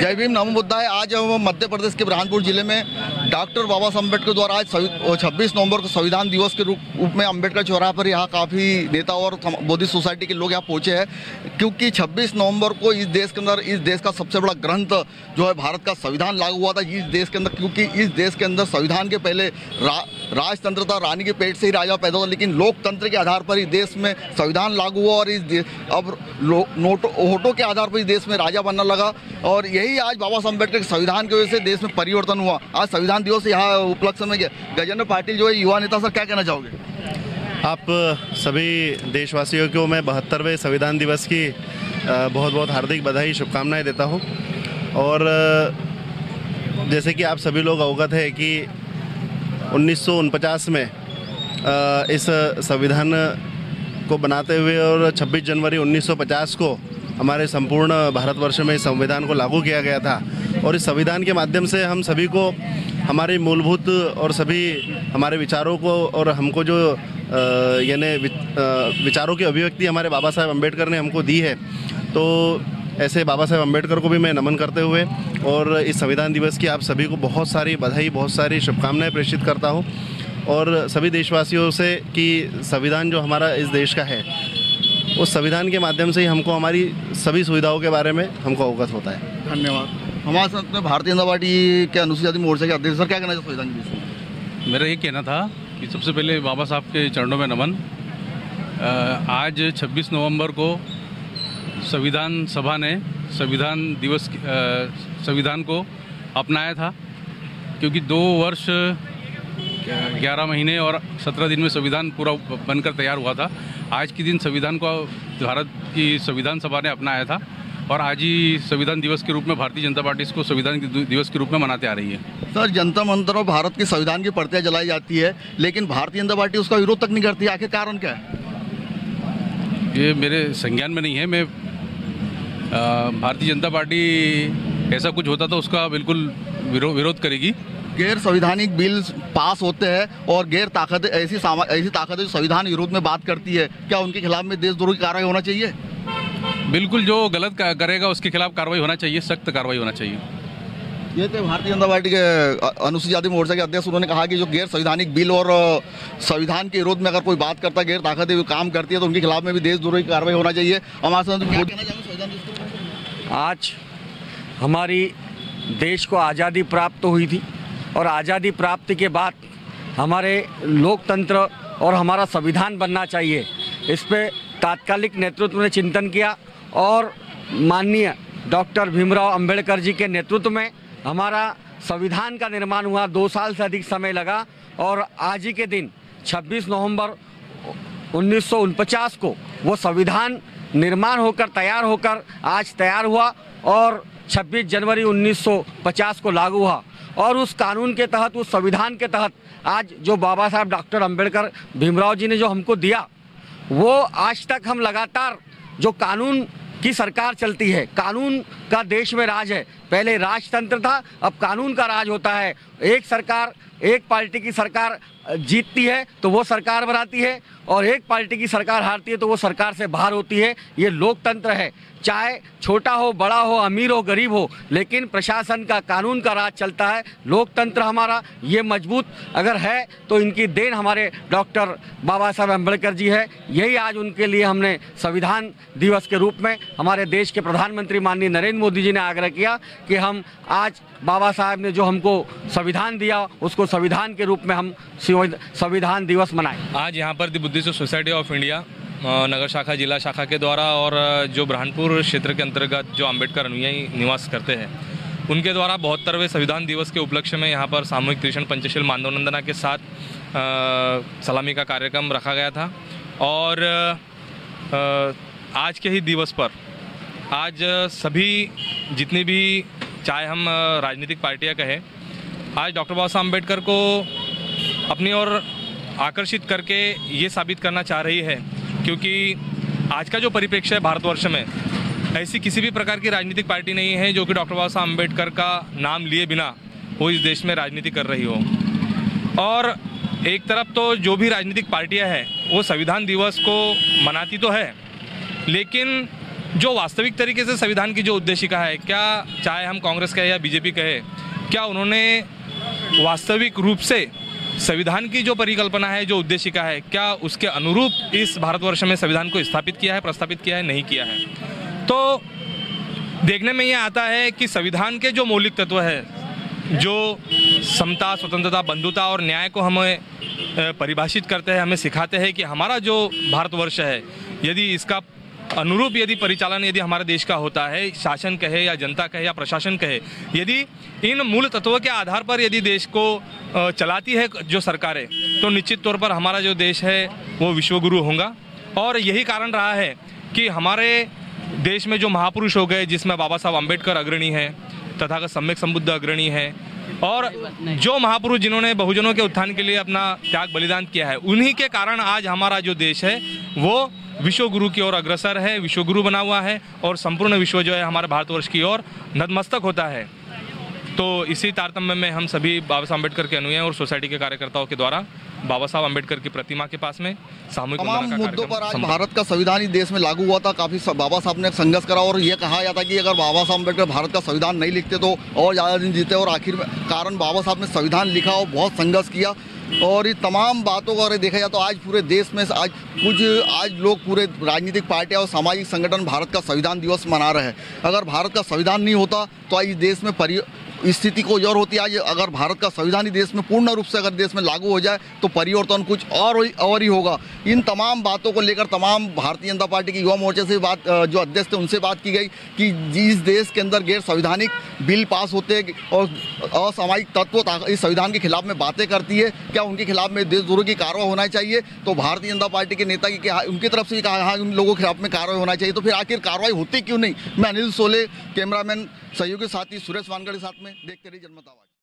जय भीम नमो मुद्दा है आज हम मध्य प्रदेश के बुरहानपुर ज़िले में डॉक्टर बाबा साहब अंबेडकर द्वारा आज छब्बीस नवंबर को संविधान दिवस के रूप में अंबेडकर चौराहा पर यहाँ काफ़ी नेता और बुद्धिस्ट सोसाइटी के लोग यहाँ पहुँचे हैं क्योंकि 26 नवंबर को इस देश के अंदर इस देश का सबसे बड़ा ग्रंथ जो है भारत का संविधान लागू हुआ था। इस देश के अंदर क्योंकि इस देश के अंदर संविधान के पहले रा, राजतंत्र था रानी के पेट से ही राजा पैदा हुआ लेकिन लोकतंत्र के आधार पर इस देश में संविधान लागू हुआ और इस अब नोटों वोटों के आधार पर इस देश में राजा बनना लगा और यही आज बाबा साहब अंबेडकर के संविधान की वजह से देश में परिवर्तन हुआ। आज संविधान दिवस यहाँ उपलक्ष्य में गजेंद्र पाटिल जो है, युवा नेता, सर, क्या कहना चाहोगे? आप सभी देशवासियों को मैं बहत्तरवें संविधान दिवस की बहुत बहुत हार्दिक बधाई, शुभकामनाएँ देता हूँ। और जैसे कि आप सभी लोग अवगत है कि उन्नीस में इस संविधान को बनाते हुए और 26 जनवरी 1950 को हमारे संपूर्ण भारतवर्ष में इस संविधान को लागू किया गया था। और इस संविधान के माध्यम से हम सभी को हमारी मूलभूत और सभी हमारे विचारों को और हमको जो यानी विचारों की अभिव्यक्ति हमारे बाबा साहेब अंबेडकर ने हमको दी है तो ऐसे बाबा साहेब अंबेडकर को भी मैं नमन करते हुए और इस संविधान दिवस की आप सभी को बहुत सारी बधाई, बहुत सारी शुभकामनाएँ प्रेषित करता हूँ और सभी देशवासियों से कि संविधान जो हमारा इस देश का है, उस संविधान के माध्यम से ही हमको हमारी सभी सुविधाओं के बारे में हमको अवगत होता है। धन्यवाद। हमारे साथ में भारतीय जनता पार्टी के अनुसूचित जाति मोर्चा के अध्यक्ष, सर, क्या कहना के मेरा ये कहना था कि सबसे पहले बाबा साहब के चरणों में नमन। आज 26 नवंबर को संविधान सभा ने संविधान दिवस संविधान को अपनाया था, क्योंकि दो वर्ष, ग्यारह महीने और सत्रह दिन में संविधान पूरा बनकर तैयार हुआ था। आज के दिन संविधान को, भारत की संविधान सभा ने अपनाया था। और आज ही संविधान दिवस के रूप में भारतीय जनता पार्टी इसको संविधान दिवस के रूप में मनाते आ रही है। सर जनता मंत्र और भारत के संविधान की प्रतियाँ जलाई जाती है लेकिन भारतीय जनता पार्टी उसका विरोध तक नहीं करती। आखिर कारण क्या है? ये मेरे संज्ञान में नहीं है। मैं भारतीय जनता पार्टी ऐसा कुछ होता तो उसका बिल्कुल विरोध विरोध करेगी। गैर संविधानिक बिल पास होते हैं और गैर ताकत ऐसी ऐसी ताकत जो संविधान विरोध में बात करती है क्या उनके खिलाफ में देशद्रोह की कार्रवाई होना चाहिए? बिल्कुल जो गलत करेगा उसके खिलाफ कार्रवाई होना चाहिए सख्त कार्रवाई होना चाहिए। ये थे भारतीय जनता पार्टी के अनुसूचित जाति मोर्चा के अध्यक्ष उन्होंने कहा कि जो गैर संवैधानिक बिल और संविधान के विरोध में अगर कोई बात करता है गैर ताकत काम करती है तो उनके खिलाफ में भी देशद्रोही की कार्रवाई होना चाहिए। हमारे साथ आज हमारी देश को आज़ादी प्राप्त हुई थी और आज़ादी प्राप्ति के बाद हमारे लोकतंत्र और हमारा संविधान बनना चाहिए। इस पर तात्कालिक नेतृत्व ने चिंतन किया। और माननीय डॉक्टर भीमराव अंबेडकर जी के नेतृत्व में हमारा संविधान का निर्माण हुआ, दो साल से अधिक समय लगा और आज ही के दिन 26 नवंबर उन्नीस को वो संविधान निर्माण होकर, तैयार होकर आज तैयार हुआ और 26 जनवरी 1950 को लागू हुआ और उस कानून के तहत, उस संविधान के तहत आज जो बाबा साहब डॉक्टर अंबेडकर भीमराव जी ने जो हमको दिया, वो आज तक हम लगातार जो कानून की सरकार चलती है। कानून का देश में राज है। पहले राजतंत्र था, अब कानून का राज होता है। एक सरकार, एक पार्टी की सरकार जीतती है तो वो सरकार बनाती है, और एक पार्टी की सरकार हारती है तो वो सरकार से बाहर होती है। ये लोकतंत्र है। चाहे छोटा हो, बड़ा हो, अमीर हो, गरीब हो, लेकिन प्रशासन का, कानून का राज चलता है। लोकतंत्र हमारा, ये मज़बूत अगर है तो इनकी देन हमारे डॉक्टर बाबा साहब अंबेडकर जी है। यही आज उनके लिए हमने संविधान दिवस के रूप में हमारे देश के प्रधानमंत्री माननीय नरेंद्र मोदी जी ने आग्रह किया कि हम आज बाबा साहब ने जो हमको संविधान दिया उसको संविधान के रूप में हम संविधान दिवस मनाएँ। आज यहाँ पर बुद्धिस्ट सोसाइटी ऑफ़ इंडिया नगर शाखा जिला शाखा के द्वारा और जो ब्रहानपुर क्षेत्र के अंतर्गत जो अंबेडकर अनुयायी निवास करते हैं उनके द्वारा बहत्तरवें संविधान दिवस के उपलक्ष्य में यहाँ पर सामूहिक कृष्ण पंचशील मानवनंदना के साथ आ, सलामी का कार्यक्रम रखा गया था और आ, आज के ही दिवस पर आज सभी जितनी भी चाहे हम राजनीतिक पार्टियाँ कहें, आज डॉक्टर बाबा साहब अंबेडकर को अपनी ओर आकर्षित करके ये साबित करना चाह रही है, क्योंकि आज का जो परिप्रेक्ष्य है भारतवर्ष में, ऐसी किसी भी प्रकार की राजनीतिक पार्टी नहीं है जो कि डॉक्टर बाबा साहब अंबेडकर का नाम लिए बिना वो इस देश में राजनीति कर रही हो। और एक तरफ़ तो जो भी राजनीतिक पार्टियाँ हैं, वो संविधान दिवस को मनाती तो है, लेकिन जो वास्तविक तरीके से संविधान की जो उद्देशिका है, क्या चाहे हम कांग्रेस कहे या बीजेपी कहे, क्या उन्होंने वास्तविक रूप से संविधान की जो परिकल्पना है, जो उद्देशिका है, क्या उसके अनुरूप इस भारतवर्ष में संविधान को स्थापित किया है प्रस्तापित किया है, नहीं किया है? तो देखने में ये आता है कि संविधान के जो मौलिक तत्व है, जो समता, स्वतंत्रता, बंधुता और न्याय को हमें परिभाषित करते हैं, हमें सिखाते हैं कि हमारा जो भारतवर्ष है, यदि इसका अनुरूप यदि परिचालन यदि हमारे देश का होता है शासन कहे या जनता कहे या प्रशासन कहे यदि इन मूल तत्वों के आधार पर यदि देश को चलाती है जो सरकारें तो निश्चित तौर पर हमारा जो देश है वो विश्वगुरु होगा। और यही कारण रहा है कि हमारे देश में जो महापुरुष हो गए जिसमें बाबा साहब अंबेडकर अग्रणी है तथा सम्यक संबुद्ध अग्रणी है और जो महापुरुष जिन्होंने बहुजनों के उत्थान के लिए अपना त्याग बलिदान किया है उन्हीं के कारण आज हमारा जो देश है वो विश्व गुरु की ओर अग्रसर है विश्व गुरु बना हुआ है और संपूर्ण विश्व जो है हमारे भारतवर्ष की ओर नतमस्तक होता है। तो इसी तारतम्य में हम सभी बाबा साहब अंबेडकर के अनुयायी और सोसाइटी के कार्यकर्ताओं के द्वारा बाबा साहब अंबेडकर की प्रतिमा के पास में सामूहिक तमाम मुद्दों पर आज भारत का संविधान ही देश में लागू हुआ था काफ़ी बाबा साहब ने संघर्ष करा और ये कहा जाता कि अगर बाबा साहब अंबेडकर भारत का संविधान नहीं लिखते तो और ज़्यादा दिन जीते और आखिर में कारण बाबा साहब ने संविधान लिखा और बहुत संघर्ष किया। और ये तमाम बातों को अगर देखा जाए तो आज पूरे देश में आज कुछ आज लोग पूरे राजनीतिक पार्टियाँ और सामाजिक संगठन भारत का संविधान दिवस मना रहे हैं। अगर भारत का संविधान नहीं होता तो आज देश में परि स्थिति को और होती आज अगर भारत का संविधान ही देश में पूर्ण रूप से अगर देश में लागू हो जाए तो परिवर्तन कुछ और और ही होगा। इन तमाम बातों को लेकर तमाम भारतीय जनता पार्टी की युवा मोर्चे से बात जो अध्यक्ष थे, उनसे बात की गई कि जिस देश के अंदर गैर संवैधानिक बिल पास होते और असामाजिक तत्व इस संविधान के खिलाफ में बातें करती है। क्या उनके खिलाफ में देशद्रोह की कार्रवाई होना चाहिए? तो भारतीय जनता पार्टी के नेता की उनकी तरफ़ से कहा हाँ उन लोगों के खिलाफ में कार्रवाई होना चाहिए। तो फिर आखिर कार्रवाई होती क्यों नहीं? मैं अनिल सोले, कैमरामैन, सहयोगी साथी, सुरेश वानगढ़ के साथ में देखते रहिए जनमत आवाज़।